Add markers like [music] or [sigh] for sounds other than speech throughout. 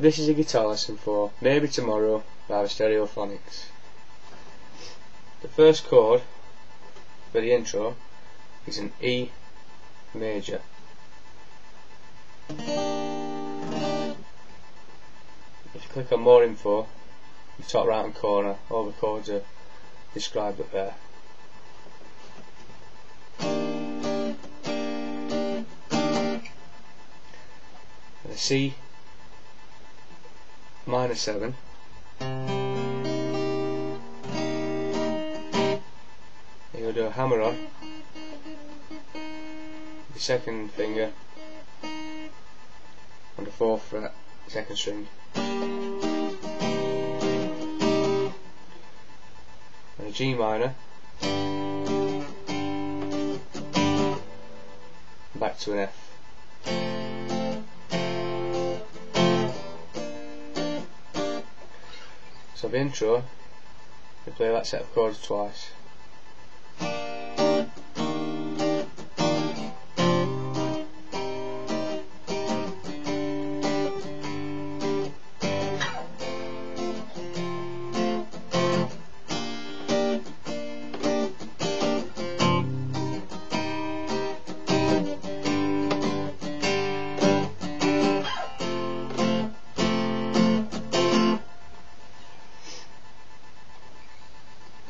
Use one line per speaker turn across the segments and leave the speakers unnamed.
This is a guitar lesson for Maybe Tomorrow by the Stereophonics. The first chord for the intro is an E major. If you click on more info, the top right hand corner, all the chords are described up there. The C minor 7 you'll do a hammer on. The second finger. On the fourth fret second string. And a G minor. Back to an F So the intro, we play that set of chords twice.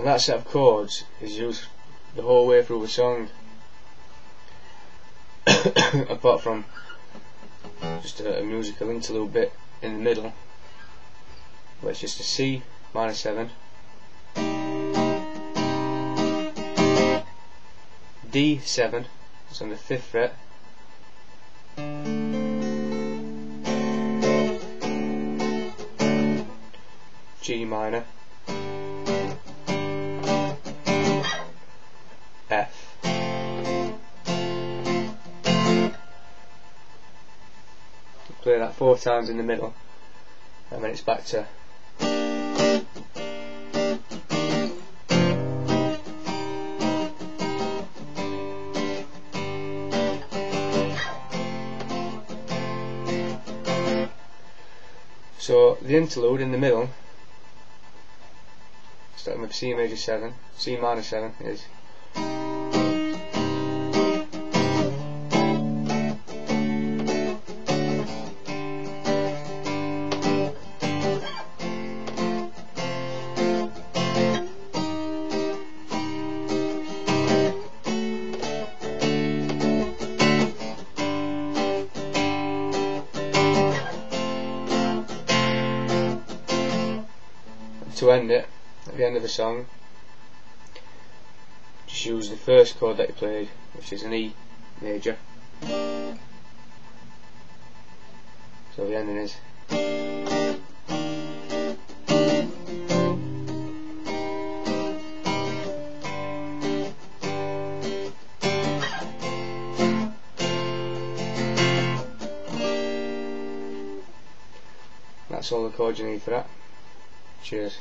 And that set of chords is used the whole way through the song. [coughs] Apart from just a, a, musical interlude bit in the middle where it's just a C minor 7 D7 it's on the 5th fret. G minor Play that four times in the middle and then it's back to So the interlude in the middle starting with C major 7, C minor 7 is to end it at the end of the song just use the first chord that you played which is an E major so the ending is That's all the chords you need for that. Cheers.